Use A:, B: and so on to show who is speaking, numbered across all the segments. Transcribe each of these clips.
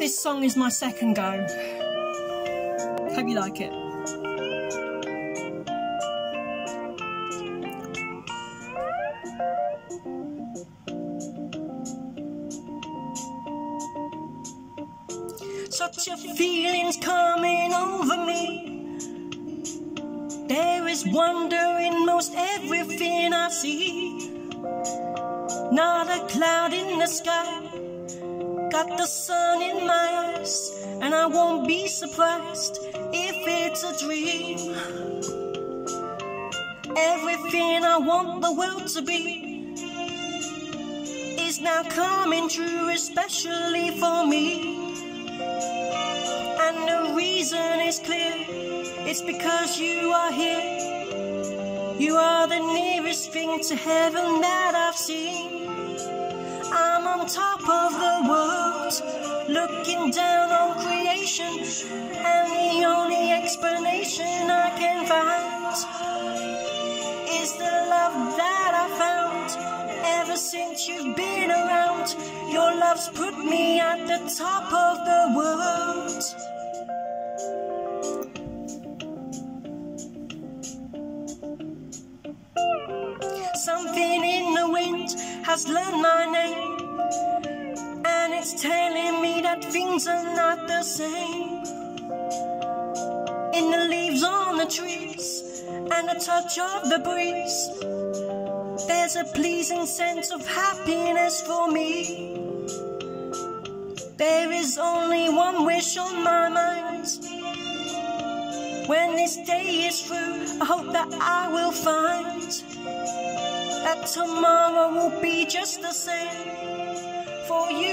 A: This song is my second go. Hope you like it. Such a feeling's coming over me. There is wonder in most everything I see. Not a cloud in the sky. Got the sun in my eyes, and I won't be surprised if it's a dream. Everything I want the world to be is now coming true, especially for me. And the reason is clear it's because you are here. You are the nearest thing to heaven that I've seen. I'm on top of looking down on creation, and the only explanation I can find is the love that I found ever since you've been around. Your love's put me at the top of the world. Something in the wind has learned my name, it's telling me that things are not the same. In the leaves on the trees, and the touch of the breeze, there's a pleasing sense of happiness for me. There is only one wish on my mind. When this day is through, I hope that I will find that tomorrow will be just the same for you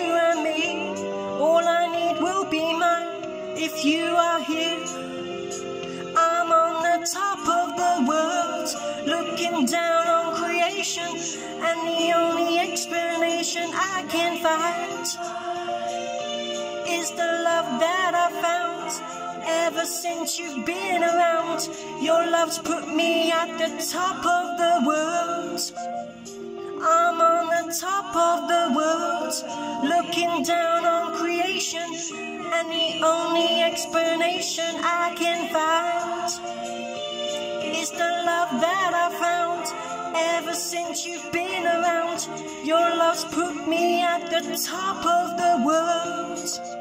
A: be mine if you are here. I'm on the top of the world, looking down on creation, and the only explanation I can find is the love that I found ever since you've been around. Your love's put me at the top of the world. I'm on the top of the world, looking down on creation, the only explanation I can find is the love that I found ever since you've been around. Your love's put me at the top of the world.